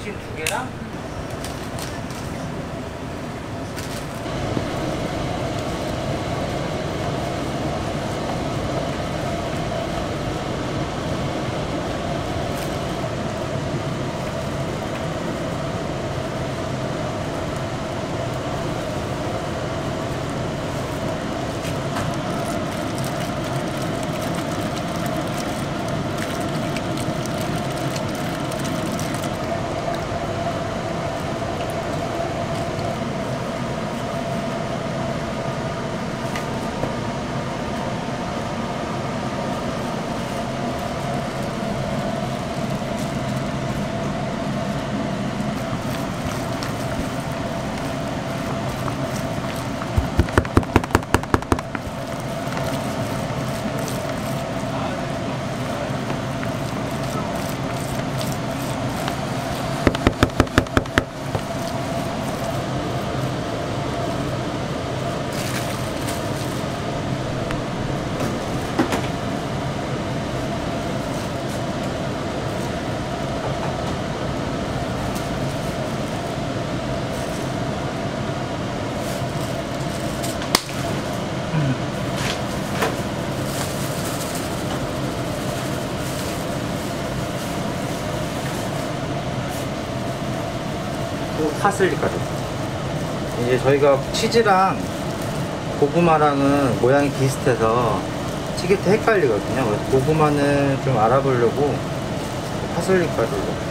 등심 두 개랑 또 파슬리까지. 이제 저희가 치즈랑 고구마랑은 모양이 비슷해서 찌개 때 헷갈리거든요. 그래서 고구마는 좀 알아보려고 파슬리가루로